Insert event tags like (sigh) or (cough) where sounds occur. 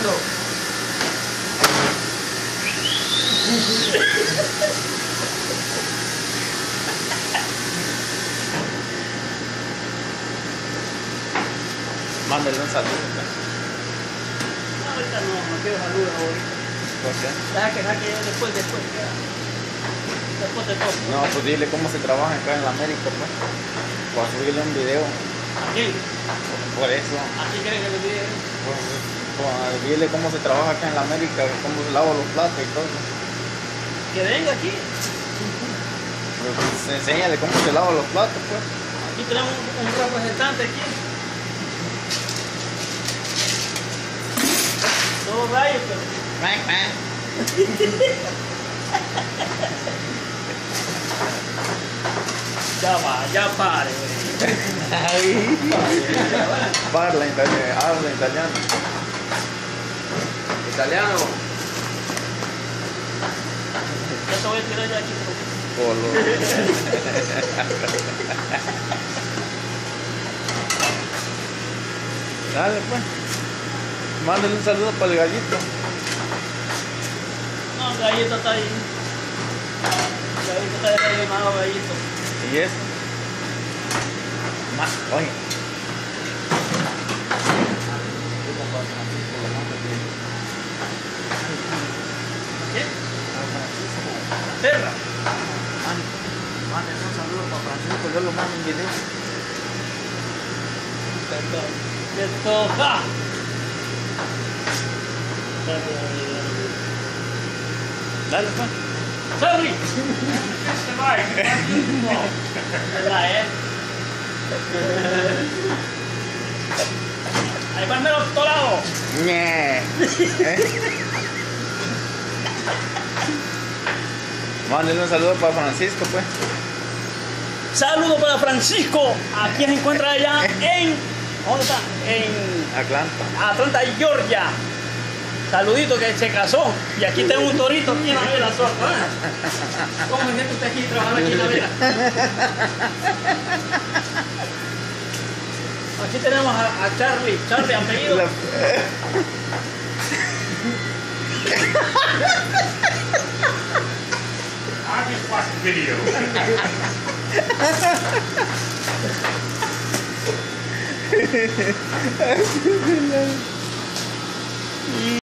grabando. Mándale un saludo. No, ahorita no, no quiero saludos ahorita. ¿Por qué? Que, ya que después, después, ya. Después de todo. No, pues dile cómo se trabaja acá en la América, pues. Para subirle un video. ¿A quién? Por eso. ¿A quién que le dile cómo se trabaja acá en la América, cómo se lava los platos y todo. Que venga aquí. Pues, enséñale cómo se lava los platos, pues. Aquí tenemos un, un representante aquí. Todos rayos, pero. (laughs) Ya va, ya pare, güey. (laughs) Parla italiano, habla italiano. Italiano. Ya te voy a tirar ya aquí. (laughs) Dale, pues. Mándale un saludo para el gallito. No, gallito está ahí. Gallito está ahí llamado gallito. ¿Y eso? Más, oye. Terra. Mándale un saludo para Francisco, yo lo mando en video. Toca. (laughs) Dale, pues. Terry. Este va. (laughs) La es. Ahí va el mero torado. Ñe. (laughs) Mándale un saludo para Francisco, pues. Saludo para Francisco, a quien se encuentra allá en. ¿Dónde está? En Atlanta. Atlanta, Georgia. Saludito que se casó. Y aquí tengo un torito aquí en la vela solo. ¿eh? ¿Cómo se siente usted aquí trabajando aquí en la vela? Aquí tenemos a, a Charlie. Charlie, apellido. La- (laughs) stock video. (laughs)